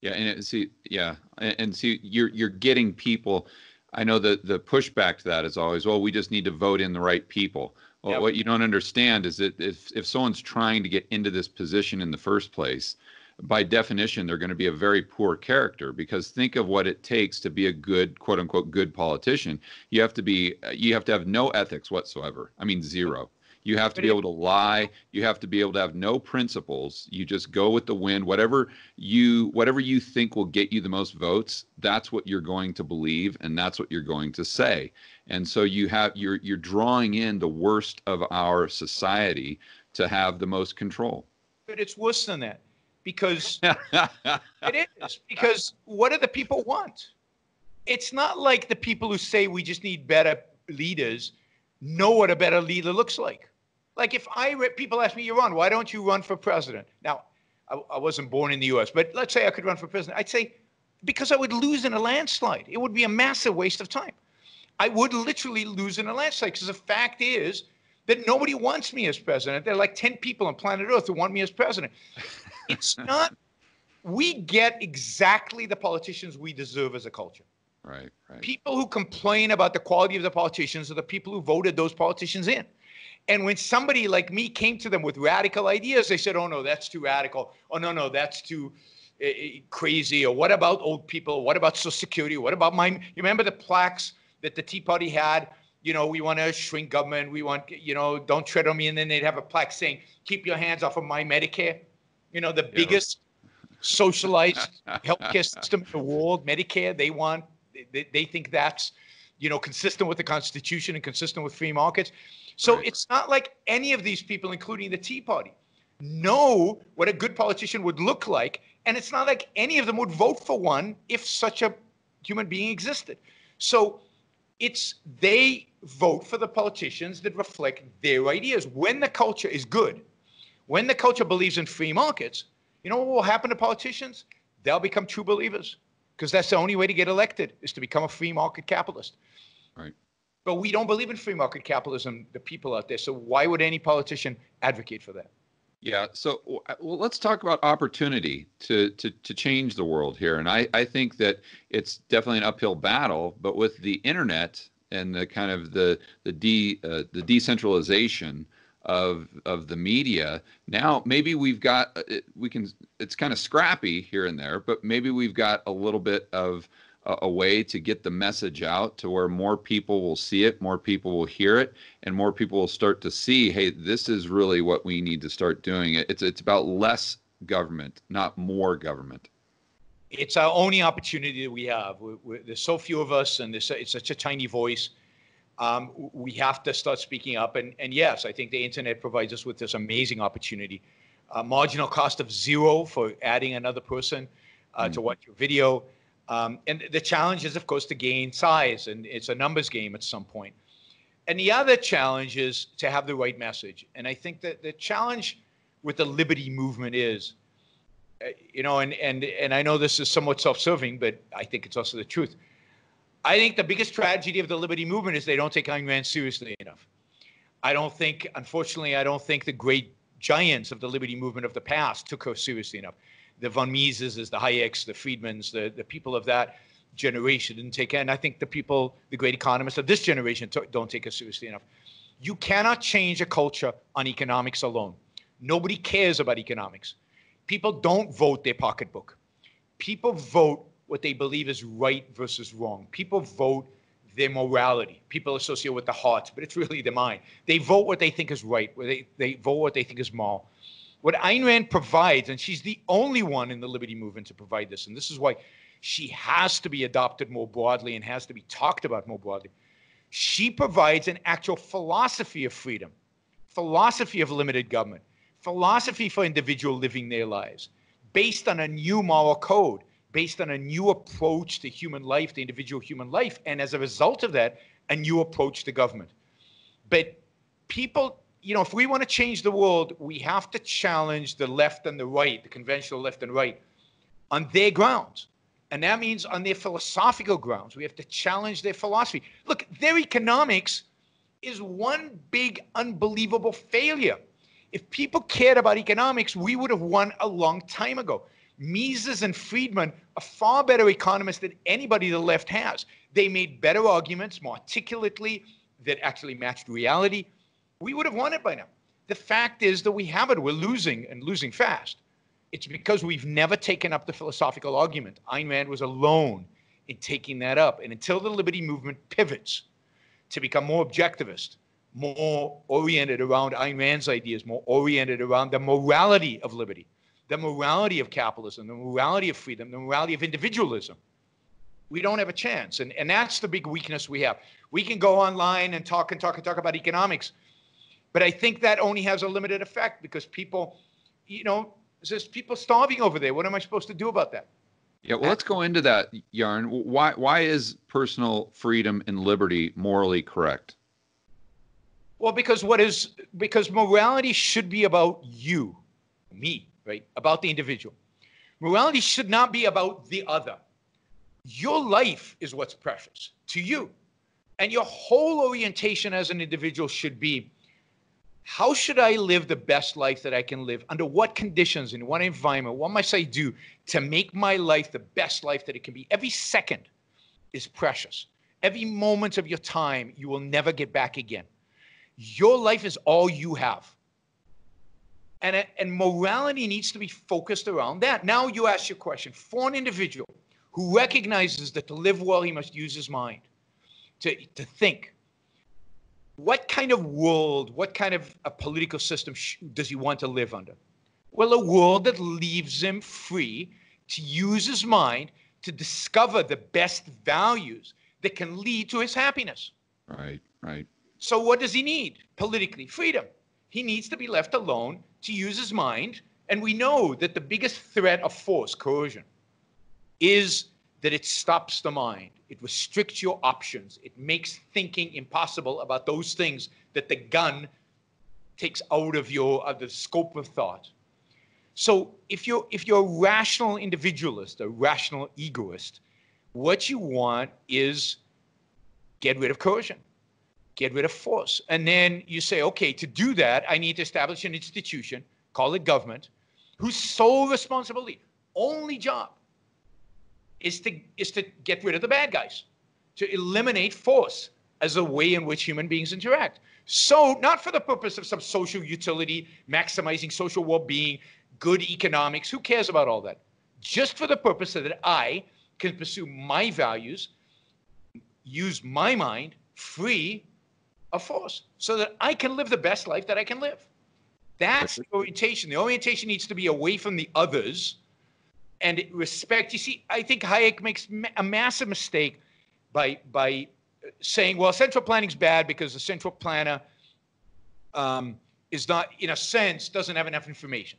Yeah, and it, see, yeah, and, and see, you're you're getting people. I know that the pushback to that is always, well, we just need to vote in the right people. Well, yep. what you don't understand is that if if someone's trying to get into this position in the first place, by definition, they're going to be a very poor character because think of what it takes to be a good, quote unquote, good politician. You have to be, you have to have no ethics whatsoever. I mean, zero. You have to be able to lie. You have to be able to have no principles. You just go with the wind. Whatever you whatever you think will get you the most votes, that's what you're going to believe and that's what you're going to say. And so you have you're you're drawing in the worst of our society to have the most control. But it's worse than that because it is because what do the people want? It's not like the people who say we just need better leaders know what a better leader looks like. Like if I people ask me, you Yaron, why don't you run for president? Now, I, I wasn't born in the U.S., but let's say I could run for president. I'd say because I would lose in a landslide. It would be a massive waste of time. I would literally lose in a landslide because the fact is that nobody wants me as president. There are like 10 people on planet Earth who want me as president. It's not, we get exactly the politicians we deserve as a culture. Right, right. People who complain about the quality of the politicians are the people who voted those politicians in. And when somebody like me came to them with radical ideas, they said, oh, no, that's too radical. Oh, no, no, that's too uh, crazy. Or what about old people? What about Social Security? What about my, you remember the plaques that the Tea Party had? You know, we want to shrink government. We want, you know, don't tread on me. And then they'd have a plaque saying, keep your hands off of my Medicare. You know, the yeah. biggest socialized healthcare system in the world, Medicare, they want, they, they think that's, you know, consistent with the Constitution and consistent with free markets. So right. it's not like any of these people, including the Tea Party, know what a good politician would look like. And it's not like any of them would vote for one if such a human being existed. So it's they vote for the politicians that reflect their ideas. When the culture is good, when the culture believes in free markets, you know what will happen to politicians? They'll become true believers because that's the only way to get elected is to become a free market capitalist. Right. But we don't believe in free market capitalism, the people out there. So why would any politician advocate for that? Yeah. So well, let's talk about opportunity to, to to change the world here. And I, I think that it's definitely an uphill battle, but with the internet and the kind of the the de uh, the decentralization of of the media, now maybe we've got uh, we can it's kind of scrappy here and there, but maybe we've got a little bit of a, a, way to get the message out to where more people will see it, more people will hear it, and more people will start to see, hey, this is really what we need to start doing. It's it's about less government, not more government. It's our only opportunity that we have. we we there's so few of us, and there's, it's such a tiny voice. Um, we have to start speaking up. And, and yes, I think the internet provides us with this amazing opportunity. Uh, marginal cost of zero for adding another person uh, mm. to watch your video. Um, and the challenge is, of course, to gain size, and it's a numbers game at some point. And the other challenge is to have the right message. And I think that the challenge with the liberty movement is, uh, you know, and and and I know this is somewhat self-serving, but I think it's also the truth. I think the biggest tragedy of the liberty movement is they don't take Ayn Rand seriously enough. I don't think, unfortunately, I don't think the great giants of the liberty movement of the past took her seriously enough the von Mises, the Hayeks, the Friedmans, the, the people of that generation didn't take it. And I think the people, the great economists of this generation t- don't take it seriously enough. You cannot change a culture on economics alone. Nobody cares about economics. People don't vote their pocketbook. People vote what they believe is right versus wrong. People vote their morality. People associate with the heart, but it's really the mind. They vote what they think is right. They, they vote what they think is moral What Ayn Rand provides, and she's the only one in the liberty movement to provide this, and this is why she has to be adopted more broadly and has to be talked about more broadly. She provides an actual philosophy of freedom, philosophy of limited government, philosophy for individual living their lives based on a new moral code, based on a new approach to human life, the individual human life, and as a result of that, a new approach to government. But people, you know, if we want to change the world, we have to challenge the left and the right, the conventional left and right, on their grounds. And that means on their philosophical grounds. We have to challenge their philosophy. Look, their economics is one big, unbelievable failure. If people cared about economics, we would have won a long time ago. Mises and Friedman are far better economists than anybody the left has. They made better arguments more articulately that actually matched reality. We would have won it by now. The fact is that we have it. We're losing and losing fast. It's because we've never taken up the philosophical argument. Ayn Rand was alone in taking that up. And until the liberty movement pivots to become more objectivist, more oriented around Ayn Rand's ideas, more oriented around the morality of liberty, the morality of capitalism, the morality of freedom, the morality of individualism, we don't have a chance. And, and that's the big weakness we have. We can go online and talk and talk and talk about economics, but I think that only has a limited effect because people, you know, there's people starving over there. What am I supposed to do about that? Yeah, well, let's go into that, Yaron. Why why is personal freedom and liberty morally correct? Well, because what is because morality should be about you, me, right? About the individual. Morality should not be about the other. Your life is what's precious to you. And your whole orientation as an individual should be how should I live the best life that I can live? Under what conditions, in what environment? What must I do to make my life the best life that it can be? Every second is precious. Every moment of your time, you will never get back again. Your life is all you have. And, and morality needs to be focused around that. Now you ask your question for an individual who recognizes that to live well, he must use his mind to, to think, what kind of world, what kind of a political system sh- does he want to live under? Well, a world that leaves him free to use his mind to discover the best values that can lead to his happiness. Right, right. So, what does he need politically? Freedom. He needs to be left alone to use his mind. And we know that the biggest threat of force, coercion, is that it stops the mind. It restricts your options. It makes thinking impossible about those things that the gun takes out of your of the scope of thought. So if you're if you're a rational individualist, a rational egoist, what you want is get rid of coercion, get rid of force. And then you say, okay, to do that, I need to establish an institution, call it government, whose sole responsibility, only job is to is to get rid of the bad guys, to eliminate force as a way in which human beings interact. So, not for the purpose of some social utility, maximizing social well-being, good economics. Who cares about all that? Just for the purpose so that I can pursue my values, use my mind free of force, so that I can live the best life that I can live. That's the orientation. The orientation needs to be away from the others and respect. You see, I think Hayek makes a massive mistake by by saying, well, central planning is bad because the central planner um, is not, in a sense, doesn't have enough information.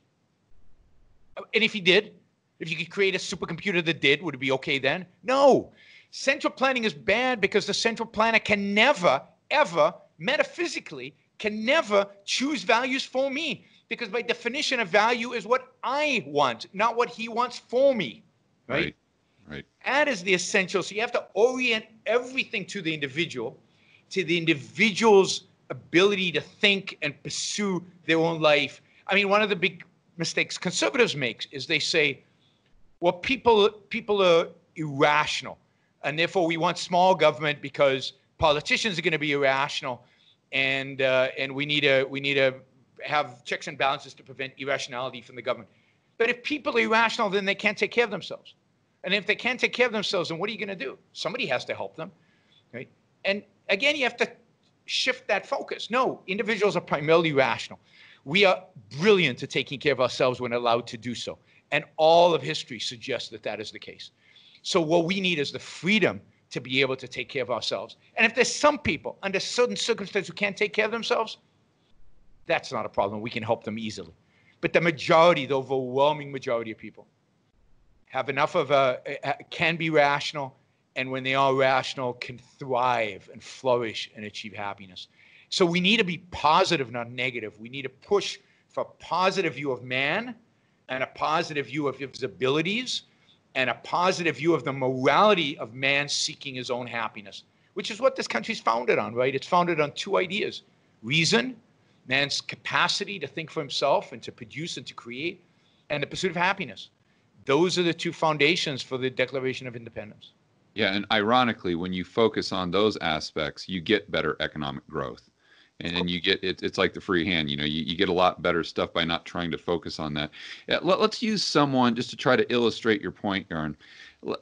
And if he did, if you could create a supercomputer that did, would it be okay then? No. Central planning is bad because the central planner can never, ever, metaphysically, can never choose values for me because by definition, a value is what I want, not what he wants for me. Right? Right. right. That is the essential. So you have to orient everything to the individual, to the individual's ability to think and pursue their own life. I mean, one of the big mistakes conservatives make is they say, well, people people are irrational, and therefore we want small government because politicians are going to be irrational, and uh, and we need a we need a have checks and balances to prevent irrationality from the government. But if people are irrational, then they can't take care of themselves. And if they can't take care of themselves, then what are you going to do? Somebody has to help them, right? And again, you have to shift that focus. No, individuals are primarily rational. We are brilliant at taking care of ourselves when allowed to do so. And all of history suggests that that is the case. So, what we need is the freedom to be able to take care of ourselves. And if there's some people under certain circumstances who can't take care of themselves, that's not a problem. We can help them easily. But the majority, the overwhelming majority of people, have enough of a, can be rational, and when they are rational, can thrive and flourish and achieve happiness. So we need to be positive, not negative. We need to push for a positive view of man and a positive view of his abilities and a positive view of the morality of man seeking his own happiness, which is what this country's founded on, right? It's founded on two ideas reason, man's capacity to think for himself and to produce and to create, and the pursuit of happiness. Those are the two foundations for the Declaration of Independence. Yeah, and ironically, when you focus on those aspects, you get better economic growth and then you get it, it's like the free hand you know you, you get a lot better stuff by not trying to focus on that yeah, let, us use someone just to try to illustrate your point Yaron.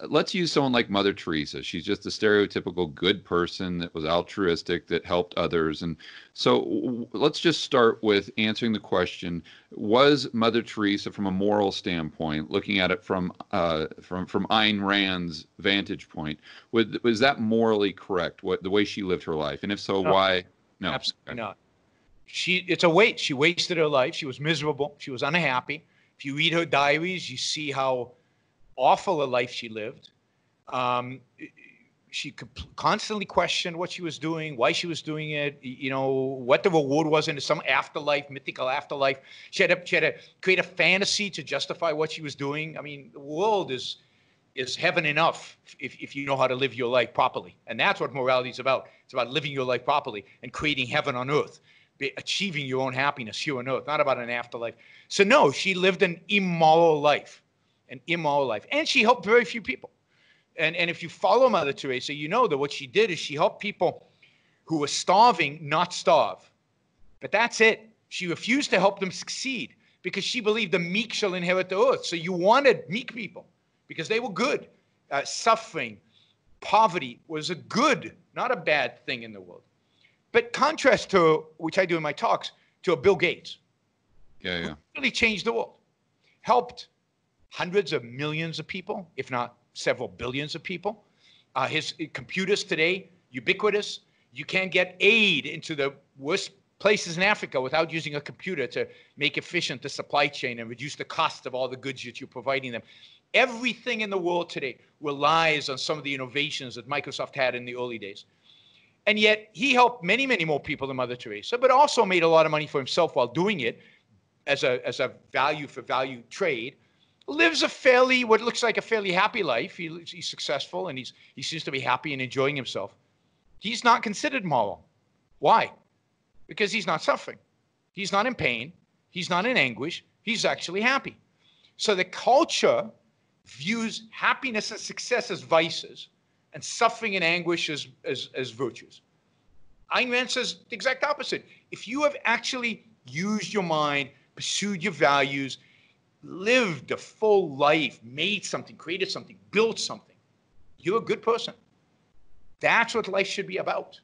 Let's use someone like mother teresa she's just a stereotypical good person that was altruistic that helped others and so let's just start with answering the question was mother teresa from a moral standpoint looking at it from uh, from from ayn rand's vantage point was, was that morally correct what the way she lived her life and if so no. why no, absolutely okay. not. She, it's a waste. She wasted her life. She was miserable. She was unhappy. If you read her diaries, you see how awful a life she lived. Um, she constantly questioned what she was doing, why she was doing it, you know, what the reward was in some afterlife, mythical afterlife. She had to, she had to create a fantasy to justify what she was doing. I mean, the world is is heaven enough if, if you know how to live your life properly. And that's what morality is about. It's about living your life properly and creating heaven on earth, achieving your own happiness here on earth, not about an afterlife. So, no, she lived an immoral life, an immoral life. And she helped very few people. And, and if you follow Mother Teresa, you know that what she did is she helped people who were starving not starve. But that's it. She refused to help them succeed because she believed the meek shall inherit the earth. So you wanted meek people because they were good. Uh, suffering, poverty was a good, not a bad thing in the world. But contrast to, which I do in my talks, to a Bill Gates. Yeah, yeah. Really changed the world. Helped hundreds of millions of people, if not several billions of people. Uh, his computers today, ubiquitous. You can't get aid into the worst places in Africa without using a computer to make efficient the supply chain and reduce the cost of all the goods that you're providing them. Everything in the world today relies on some of the innovations that Microsoft had in the early days. And yet he helped many, many more people than Mother Teresa, but also made a lot of money for himself while doing it as a, as a value for value trade. Lives a fairly, what looks like a fairly happy life. He, he's successful and he's, he seems to be happy and enjoying himself. He's not considered moral. Why? Because he's not suffering. He's not in pain. He's not in anguish. He's actually happy. So the culture views happiness and success as vices and suffering and anguish as, as, as virtues. Ayn Rand says the exact opposite. If you have actually used your mind, pursued your values, lived a full life, made something, created something, built something, you're a good person. That's what life should be about.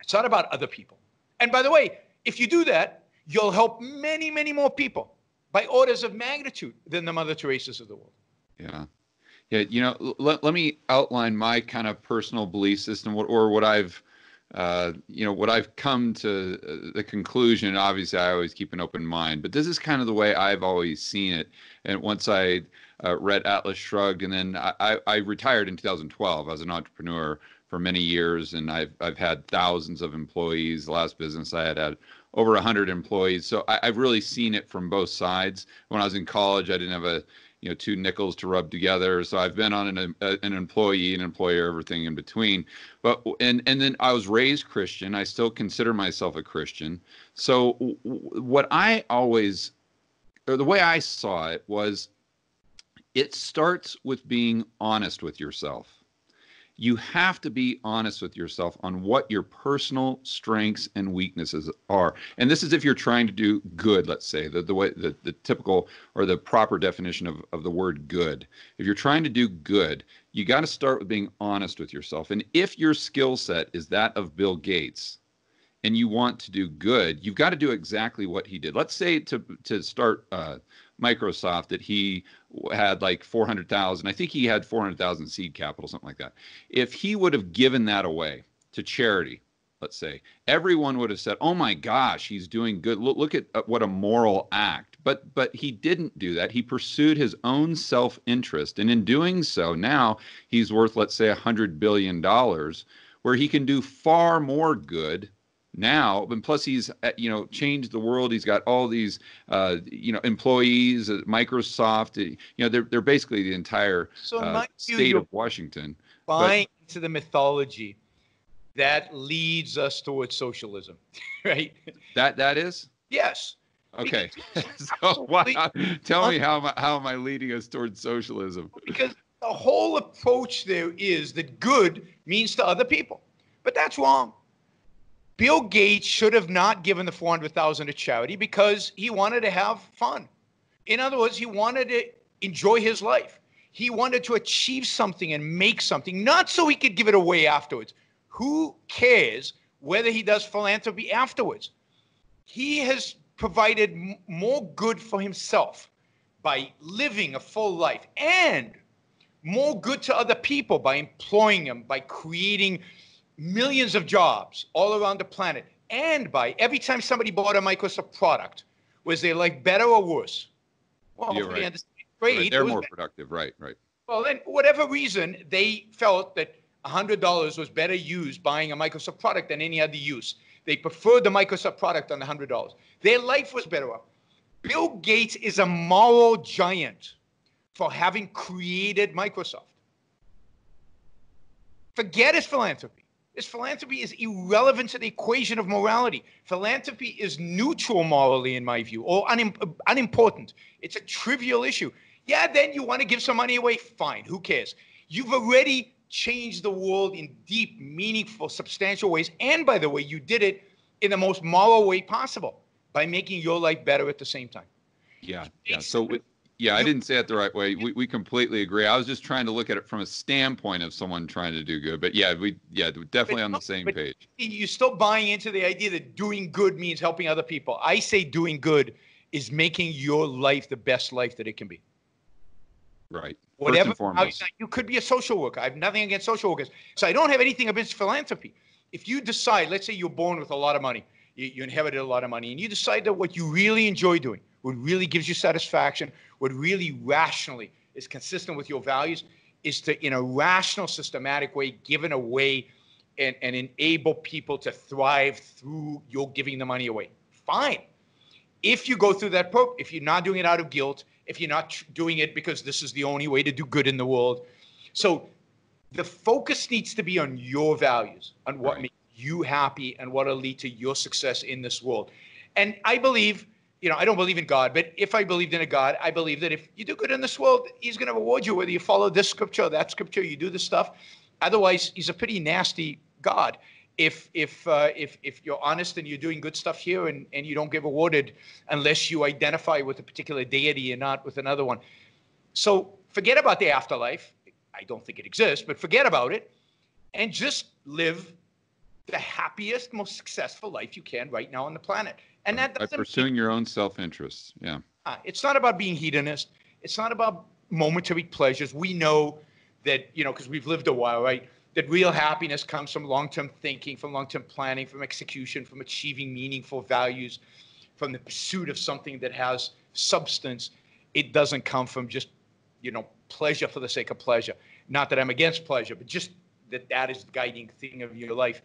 It's not about other people. And by the way, if you do that, you'll help many, many more people by orders of magnitude than the Mother Teresa's of the world. Yeah. Yeah, you know, let, let me outline my kind of personal belief system or what I've uh, you know what I've come to uh, the conclusion. Obviously, I always keep an open mind, but this is kind of the way I've always seen it. And once I uh, read Atlas Shrugged, and then I, I, retired in 2012 as an entrepreneur for many years, and I've I've had thousands of employees. The last business I had had over 100 employees. So I, have really seen it from both sides. When I was in college, I didn't have a you know two nickels to rub together. So I've been on an a, uh, an employee, an employer, everything in between. But and and then I was raised Christian. I still consider myself a Christian. So what I always or the way I saw it was it starts with being honest with yourself you have to be honest with yourself on what your personal strengths and weaknesses are. And this is if you're trying to do good, let's say, the, the way the, the typical or the proper definition of, of the word good. If you're trying to do good, you got to start with being honest with yourself. And if your skill set is that of Bill Gates, and you want to do good, you've got to do exactly what he did. Let's say to to start uh, Microsoft that he had like 400,000. I think he had 400,000 seed capital, something like that. If he would have given that away to charity, let's say, everyone would have said, "Oh my gosh, he's doing good. Look, look at uh, what a moral act." But but he didn't do that. He pursued his own self-interest, and in doing so, now he's worth, let's say, a hundred billion dollars, where he can do far more good now and plus he's uh, you know changed the world. He's got all these uh, you know employees at microsoft. You know they're, they're basically the entire so uh, state of washington. Buying but, into the mythology that leads us towards socialism right? That that is? Yes. Okay. So what, tell me how, how am i leading us towards socialism? Because the whole approach there is that good means to other people but that's wrong Bill Gates should have not given the 400,000 to charity because he wanted to have fun. In other words, he wanted to enjoy his life. He wanted to achieve something and make something, not so he could give it away afterwards. Who cares whether he does philanthropy afterwards? He has provided m- more good for himself by living a full life and more good to other people by employing them, by creating millions of jobs all around the planet. And by every time somebody bought a Microsoft product, was their life better or worse? Well, You're right. right. They're more better. productive, right? Right. Well, then, whatever reason, they felt that $100 was better used buying a Microsoft product than any other use. They preferred the Microsoft product on the $100. Their life was better off. Bill Gates is a moral giant for having created Microsoft. Forget his philanthropy. This philanthropy is irrelevant to the equation of morality. Philanthropy is neutral morally, in my view, or unim- unimportant. It's a trivial issue. Yeah, then you want to give some money away? Fine. Who cares? You've already changed the world in deep, meaningful, substantial ways. And by the way, you did it in the most moral way possible by making your life better at the same time. Yeah. Yeah. So yeah, I didn't say it the right way. We, we completely agree. I was just trying to look at it from a standpoint of someone trying to do good. But yeah, we yeah definitely on the same page. You're still buying into the idea that doing good means helping other people. I say doing good is making your life the best life that it can be. Right. Whatever. You could be a social worker. I have nothing against social workers. So I don't have anything against philanthropy. If you decide, let's say you're born with a lot of money, you, you inherited a lot of money, and you decide that what you really enjoy doing, what really gives you satisfaction, what really rationally is consistent with your values, is to, in a rational, systematic way, give it away and, and enable people to thrive through your giving the money away. Fine. If you go through that program, if you're not doing it out of guilt, if you're not doing it because this is the only way to do good in the world. So the focus needs to be on your values, on what right. makes you happy and what will lead to your success in this world. And I believe you know, I don't believe in God, but if I believed in a God, I believe that if you do good in this world, He's going to reward you, whether you follow this scripture, that scripture, you do this stuff. Otherwise, He's a pretty nasty God. If if uh, if if you're honest and you're doing good stuff here, and and you don't get rewarded unless you identify with a particular deity and not with another one, so forget about the afterlife. I don't think it exists, but forget about it, and just live the happiest, most successful life you can right now on the planet. And that by pursuing your own self-interest. Yeah. Uh, it's not about being hedonist. It's not about momentary pleasures. We know that you know because we've lived a while, right? That real happiness comes from long-term thinking, from long-term planning, from execution, from achieving meaningful values, from the pursuit of something that has substance. It doesn't come from just you know pleasure for the sake of pleasure. Not that I'm against pleasure, but just that that is the guiding thing of your life.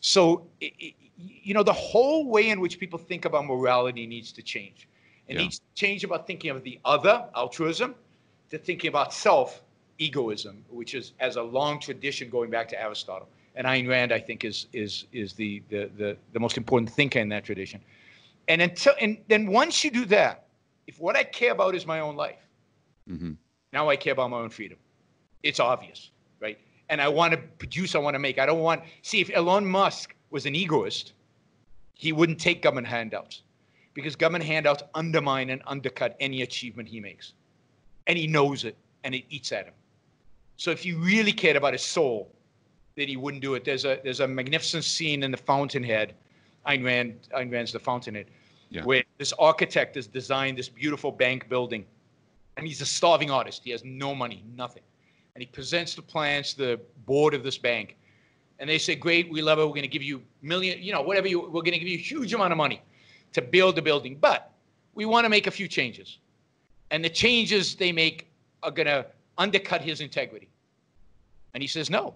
So, you know, the whole way in which people think about morality needs to change. It yeah. needs to change about thinking of the other, altruism, to thinking about self, egoism, which is as a long tradition going back to Aristotle. And Ayn Rand, I think, is is is the the the, the most important thinker in that tradition. And until and then once you do that, if what I care about is my own life, mm-hmm. now I care about my own freedom. It's obvious, right? And I want to produce, I want to make. I don't want see if Elon Musk was an egoist, he wouldn't take government handouts because government handouts undermine and undercut any achievement he makes. And he knows it and it eats at him. So if he really cared about his soul, then he wouldn't do it. There's a there's a magnificent scene in the Fountainhead Ayn Rand, Ayn Rand's The Fountainhead, Yeah. where this architect has designed this beautiful bank building, and he's a starving artist. He has no money, nothing, and he presents the plans to the board of this bank, and they say, "Great, we love it. We're going to give you million, you know, whatever you. We're going to give you a huge amount of money to build the building, but we want to make a few changes, and the changes they make are going to undercut his integrity." And he says, "No."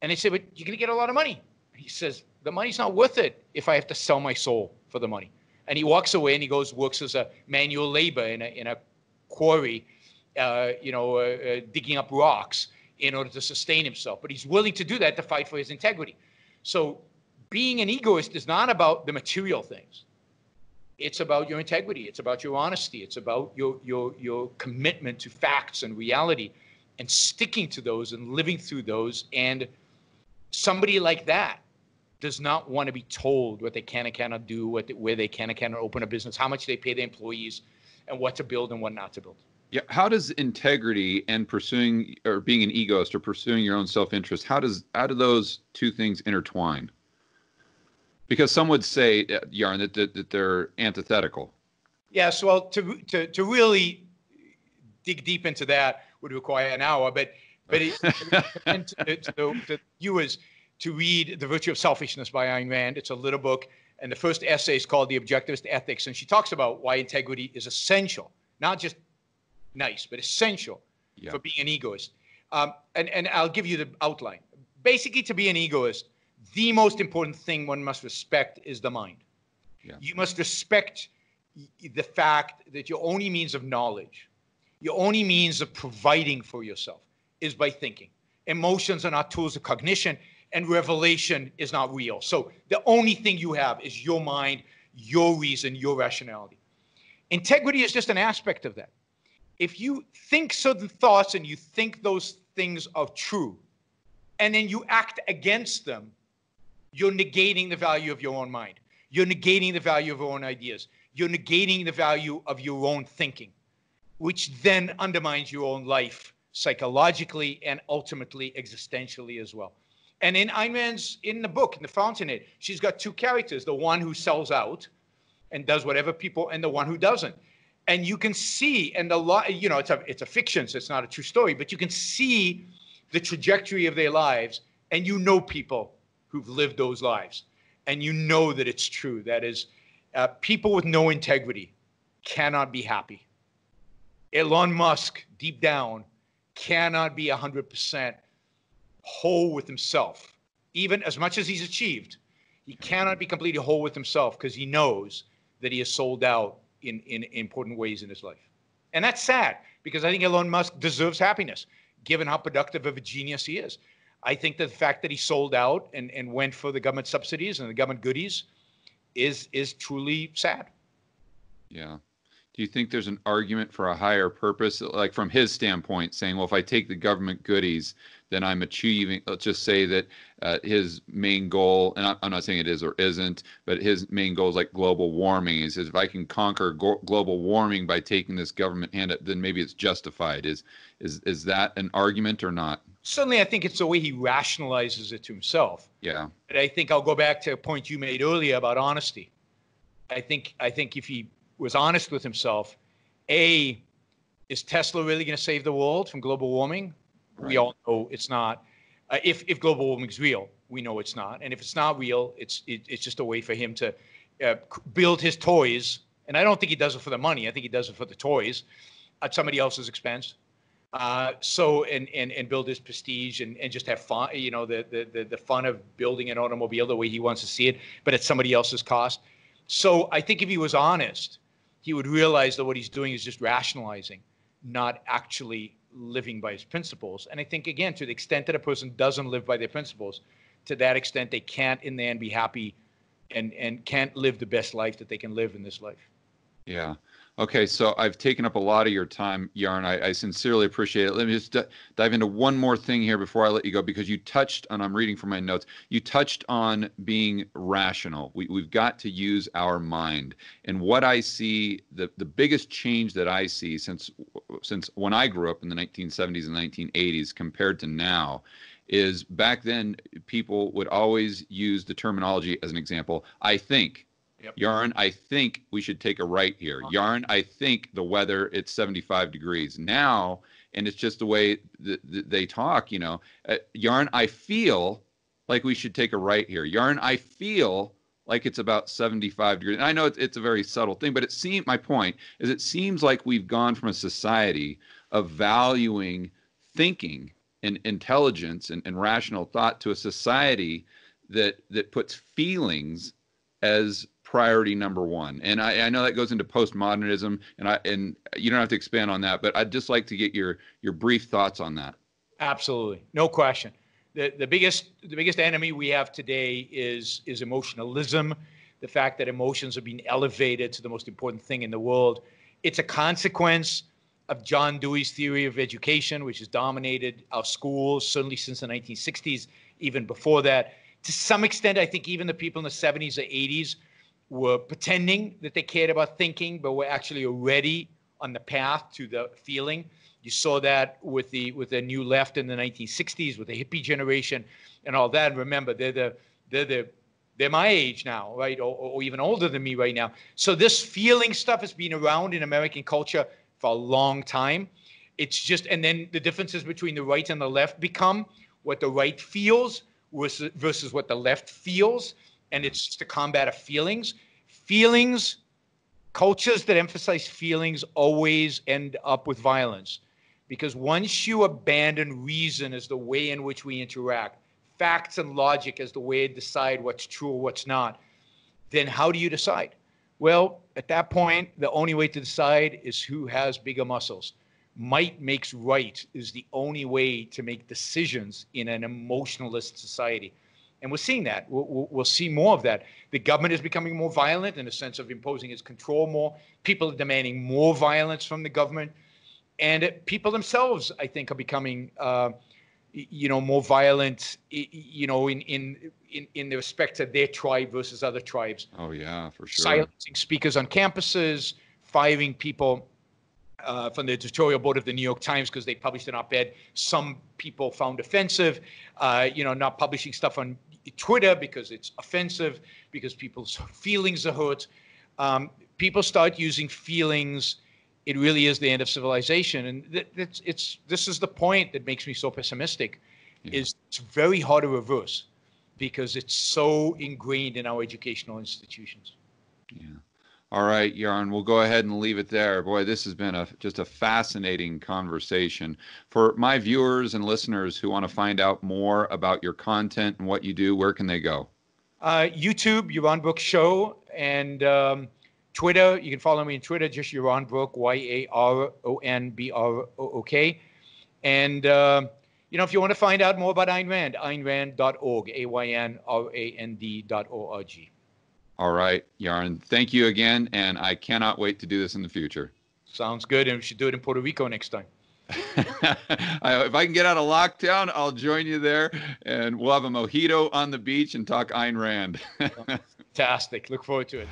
And they say, "But you're going to get a lot of money." He says, "The money's not worth it if I have to sell my soul for the money." And he walks away and he goes works as a manual labor in a in a quarry, you know, uh, uh, digging up rocks in order to sustain himself. But he's willing to do that to fight for his integrity. So being an egoist is not about the material things. It's about your integrity. It's about your honesty. It's about your your your commitment to facts and reality, and sticking to those and living through those. And somebody like that does not want to be told what they can and cannot do, what they, where they can and cannot open a business, how much they pay their employees, and what to build and what not to build. Yeah. How does integrity and pursuing or being an egoist or pursuing your own self-interest, how does how do those two things intertwine? Because some would say, uh, Yaron, that, that, that they're antithetical. Yes, well, to, to, to really dig deep into that would require an hour, but but it, to, to, the, to viewers to read The Virtue of Selfishness by Ayn Rand. It's a little book, and the first essay is called The Objectivist Ethics, and she talks about why integrity is essential, not just nice, but essential Yeah. for being an egoist. Um, and, and I'll give you the outline. Basically, to be an egoist, the most important thing one must respect is the mind. Yeah. You must respect the fact that your only means of knowledge, your only means of providing for yourself is by thinking. Emotions are not tools of cognition, and revelation is not real. So the only thing you have is your mind, your reason, your rationality. Integrity is just an aspect of that. If you think certain thoughts and you think those things are true, and then you act against them, you're negating the value of your own mind. You're negating the value of your own ideas. You're negating the value of your own thinking, which then undermines your own life psychologically and ultimately existentially as well. And in Ayn Rand's, in the book, in The Fountainhead, she's got two characters the one who sells out and does whatever people, and the one who doesn't. And you can see, and a lot, you know, it's a, it's a fiction, so it's not a true story, but you can see the trajectory of their lives, and you know people who've lived those lives, and you know that it's true. That is, uh, people with no integrity cannot be happy. Elon Musk, deep down, cannot be 100% whole with himself. Even as much as he's achieved, he cannot be completely whole with himself because he knows that he has sold out in, in important ways in his life. And that's sad because I think Elon Musk deserves happiness given how productive of a genius he is. I think that the fact that he sold out and, and went for the government subsidies and the government goodies is is truly sad. Yeah. Do you think there's an argument for a higher purpose, like from his standpoint, saying, well, if I take the government goodies, then I'm achieving, let's just say that uh, his main goal, and I'm not saying it is or isn't, but his main goal is like global warming. He says, if I can conquer go- global warming by taking this government hand, then maybe it's justified. Is, is, is that an argument or not? Certainly, I think it's the way he rationalizes it to himself. Yeah. But I think I'll go back to a point you made earlier about honesty. I think I think if he was honest with himself, a is Tesla really going to save the world from global warming? We all know it's not. Uh, if if global warming is real, we know it's not. And if it's not real, it's it, it's just a way for him to uh, build his toys. And I don't think he does it for the money. I think he does it for the toys at somebody else's expense. Uh, so and, and and build his prestige and, and just have fun, you know, the, the the the fun of building an automobile the way he wants to see it, but at somebody else's cost. So I think if he was honest, he would realize that what he's doing is just rationalizing, not actually living by his principles. And I think again, to the extent that a person doesn't live by their principles, to that extent they can't in the end be happy and and can't live the best life that they can live in this life. Yeah. Okay, so I've taken up a lot of your time, Yaron. I, I sincerely appreciate it. Let me just d- dive into one more thing here before I let you go, because you touched, and I'm reading from my notes. You touched on being rational. We, we've got to use our mind. And what I see, the the biggest change that I see since since when I grew up in the 1970s and 1980s compared to now, is back then people would always use the terminology as an example. I think. Yep. Yaron, I think we should take a right here. Yaron, I think the weather it's 75 degrees now, and it's just the way th- th- they talk. You know, uh, Yaron, I feel like we should take a right here. Yaron, I feel like it's about 75 degrees. And I know it's, it's a very subtle thing, but it seems my point is it seems like we've gone from a society of valuing thinking and intelligence and, and rational thought to a society that that puts feelings as priority number one. And I, I know that goes into postmodernism, and I and you don't have to expand on that, but I'd just like to get your your brief thoughts on that. Absolutely, no question. The the biggest the biggest enemy we have today is is emotionalism, the fact that emotions are being elevated to the most important thing in the world. It's a consequence of John Dewey's theory of education, which has dominated our schools certainly since the 1960s, even before that. To some extent, I think even the people in the 70s or 80s were pretending that they cared about thinking, but were actually already on the path to the feeling. You saw that with the with the new left in the 1960s, with the hippie generation, and all that. Remember, they're the they're the they're my age now, right, or, or even older than me right now. So this feeling stuff has been around in American culture for a long time. It's just, and then the differences between the right and the left become what the right feels versus, versus what the left feels, and it's a combat of feelings. Feelings, cultures that emphasize feelings always end up with violence because once you abandon reason as the way in which we interact, facts and logic as the way to decide what's true or what's not, then how do you decide? Well, at that point, the only way to decide is who has bigger muscles. Might makes right is the only way to make decisions in an emotionalist society. And we're seeing that. We'll, we'll, see more of that. The government is becoming more violent in the sense of imposing its control more. People are demanding more violence from the government. And it, people themselves, I think, are becoming, uh, you know, more violent, you know, in, in, in, in the respect to their tribe versus other tribes. Oh, yeah, for sure. Silencing speakers on campuses, firing people uh, from the editorial board of the New York Times because they published an op-ed some people found offensive. Uh, you know, not publishing stuff on Twitter because it's offensive, because people's feelings are hurt. Um, people start using feelings. It really is the end of civilization, and th- it's, it's this is the point that makes me so pessimistic. Yeah. Is it's very hard to reverse because it's so ingrained in our educational institutions. Yeah. All right, Yaron, we'll go ahead and leave it there. Boy, this has been a just a fascinating conversation. For my viewers and listeners who want to find out more about your content and what you do, where can they go? Uh, YouTube, Yaron Brook Show, and um, Twitter. You can follow me on Twitter, just Yaron Brook, Y A R O N B R O O K. And, uh, you know, if you want to find out more about Ayn Rand, aynrand.org, A Y N R A N D.org. All right, Yaron. Thank you again, and I cannot wait to do this in the future. Sounds good, and we should do it in Puerto Rico next time. if I can get out of lockdown, I'll join you there, and we'll have a mojito on the beach and talk Ayn Rand. Fantastic. Look forward to it.